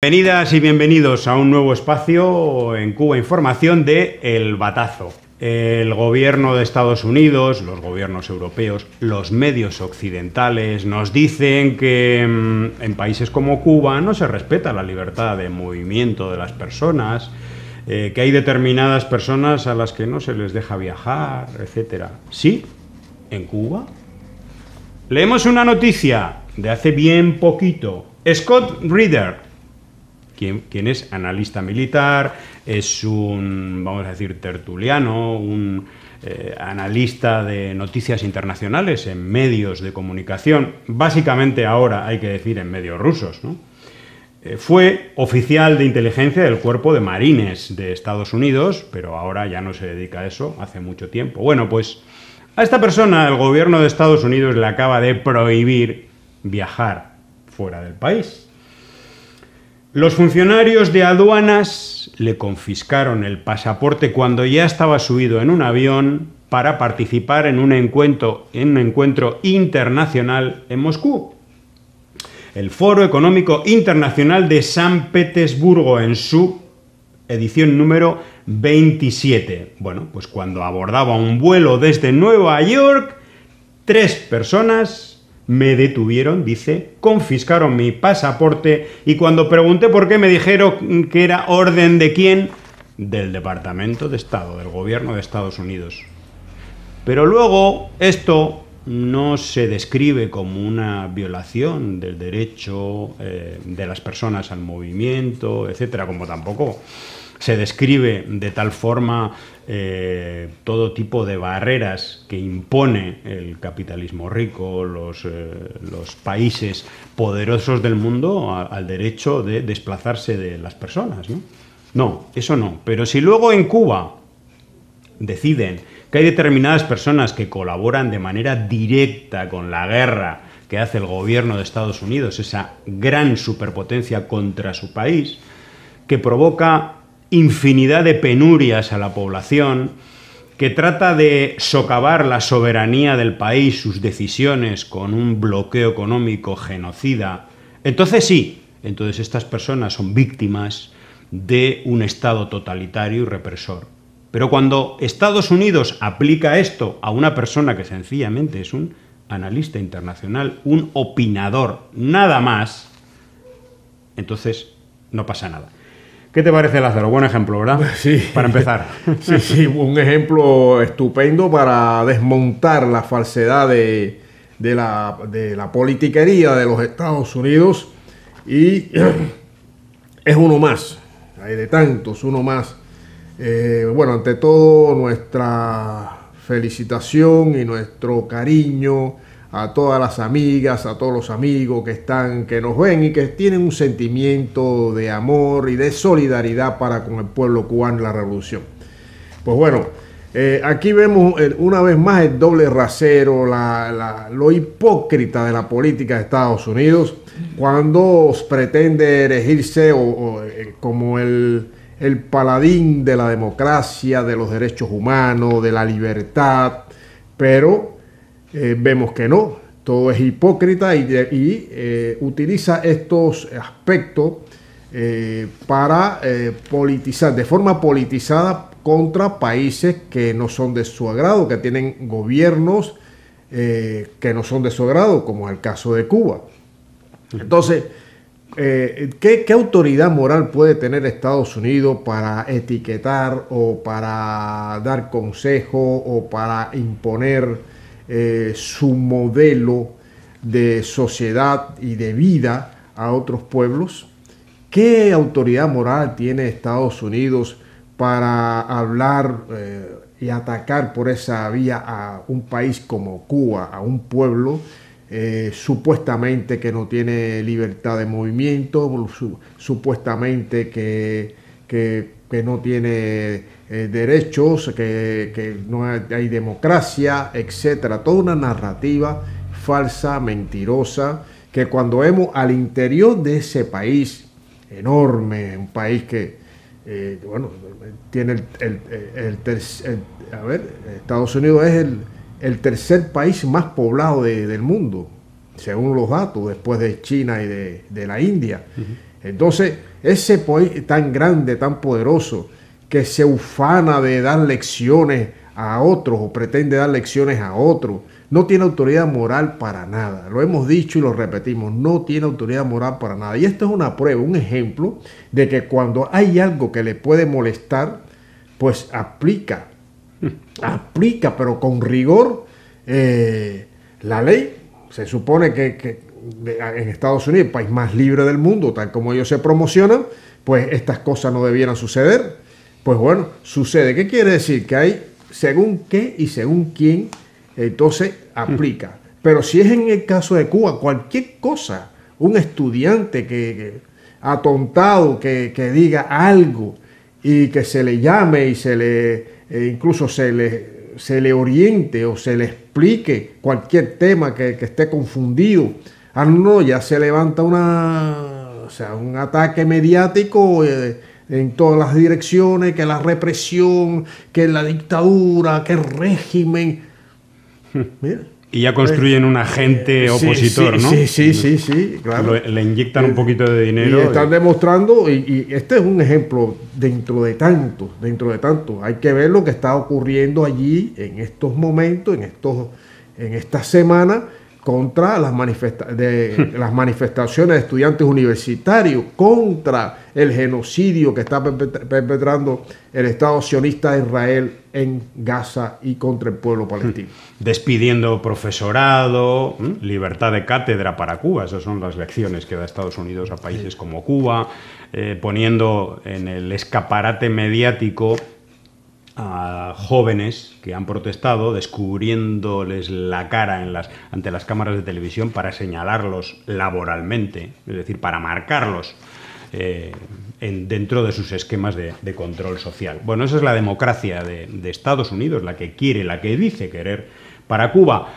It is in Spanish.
Bienvenidas y bienvenidos a un nuevo espacio en Cuba Información de El Batazo. El gobierno de Estados Unidos, los gobiernos europeos, los medios occidentales nos dicen que mm, en países como Cuba no se respeta la libertad de movimiento de las personas, eh, que hay determinadas personas a las que no se les deja viajar, etc. ¿Sí? ¿En Cuba? Leemos una noticia de hace bien poquito. Scott Reader, quien, es analista militar, es un, vamos a decir, tertuliano, un eh, analista de noticias internacionales en medios de comunicación, básicamente ahora hay que decir en medios rusos, eh, fue oficial de inteligencia del cuerpo de marines de Estados Unidos, pero ahora ya no se dedica a eso, hace mucho tiempo. Bueno, pues a esta persona el gobierno de Estados Unidos le acaba de prohibir viajar fuera del país. Los funcionarios de aduanas le confiscaron el pasaporte cuando ya estaba subido en un avión para participar en un encuentro, internacional en Moscú. El Foro Económico Internacional de San Petersburgo en su edición número 27. Bueno, pues cuando abordaba un vuelo desde Nueva York, tres personas me detuvieron, dice, confiscaron mi pasaporte y cuando pregunté por qué me dijeron que era orden de quién, del Departamento de Estado, del Gobierno de Estados Unidos. Pero luego esto no se describe como una violación del derecho eh, de las personas al movimiento, etcétera, como tampoco se describe de tal forma eh, todo tipo de barreras que impone el capitalismo rico, los, eh, los países poderosos del mundo al derecho de desplazarse de las personas. ¿no? no, eso no. Pero si luego en Cuba deciden que hay determinadas personas que colaboran de manera directa con la guerra que hace el gobierno de Estados Unidos, esa gran superpotencia contra su país, que provoca infinidad de penurias a la población, que trata de socavar la soberanía del país, sus decisiones, con un bloqueo económico genocida, entonces sí, entonces estas personas son víctimas de un Estado totalitario y represor. Pero cuando Estados Unidos aplica esto a una persona que sencillamente es un analista internacional, un opinador, nada más, entonces no pasa nada. ¿Qué te parece, Lázaro? Buen ejemplo, ¿verdad? Sí. Para empezar. Sí, sí, un ejemplo estupendo para desmontar la falsedad de, la, de la politiquería de los Estados Unidos. Y es uno más, hay de tantos, uno más. Eh, bueno, ante todo, nuestra felicitación y nuestro cariño a todas las amigas, a todos los amigos que están, que nos ven y que tienen un sentimiento de amor y de solidaridad para con el pueblo cubano y la revolución. Pues bueno, eh, aquí vemos eh, una vez más el doble rasero, lo hipócrita de la política de Estados Unidos cuando pretende erigirse eh, como el, el paladín de la democracia, de los derechos humanos, de la libertad, pero eh, vemos que no, todo es hipócrita y, eh, utiliza estos aspectos eh, para politizar, de forma politizada contra países que no son de su agrado, que tienen gobiernos que no son de su agrado, como el caso de Cuba. Entonces, ¿qué, ¿qué, autoridad moral puede tener Estados Unidos para etiquetar o para dar consejo o para imponer eh, su modelo de sociedad y de vida a otros pueblos? ¿Qué autoridad moral tiene Estados Unidos para hablar eh, y atacar por esa vía a un país como Cuba, a un pueblo eh, supuestamente que no tiene libertad de movimiento, supuestamente que, que, que no tiene eh, derechos, que, no hay, democracia, etcétera. Toda una narrativa falsa, mentirosa, que cuando vemos al interior de ese país enorme, un país que, eh, bueno, tiene el, el, a ver, Estados Unidos es el, tercer país más poblado del mundo, según los datos, después de China y de, la India. Entonces, ese país tan grande, tan poderoso, que se ufana de dar lecciones a otros o pretende dar lecciones a otros, no tiene autoridad moral para nada. Lo hemos dicho y lo repetimos, no tiene autoridad moral para nada. Y esto es una prueba, un ejemplo de que cuando hay algo que le puede molestar, pues aplica, aplica, pero con rigor eh, la ley. Se supone que, en Estados Unidos, el país más libre del mundo, tal como ellos se promocionan, pues estas cosas no debieran suceder. Pues bueno, sucede. ¿Qué quiere decir? Que hay según qué y según quién entonces aplica. Pero si es en el caso de Cuba, cualquier cosa, un estudiante que, atontado que, diga algo y que se le llame y se le eh, incluso se le, se le oriente o se le explique cualquier tema que, esté confundido, ah, no, ya se levanta una, o sea, un ataque mediático. Eh, en todas las direcciones, que la represión, que la dictadura, que el régimen. Y ya construyen un agente eh, opositor, ¿no? Sí, sí, sí, sí, claro. le inyectan un poquito de dinero. Y están demostrando, y, este es un ejemplo dentro de tanto, dentro de tanto. Hay que ver lo que está ocurriendo allí en estos momentos, en, estos, en esta semana, contra las, de, las manifestaciones de estudiantes universitarios, contra el genocidio que está perpetrando el Estado sionista de Israel en Gaza y contra el pueblo palestino. Despidiendo profesorado, libertad de cátedra para Cuba, esas son las lecciones que da Estados Unidos a países como Cuba, eh, poniendo en el escaparate mediático a jóvenes que han protestado, descubriéndoles la cara ante las cámaras de televisión para señalarlos laboralmente, es decir, para marcarlos eh, en, dentro de sus esquemas de, control social. Bueno, esa es la democracia de, de Estados Unidos, la que quiere, la que dice querer para Cuba.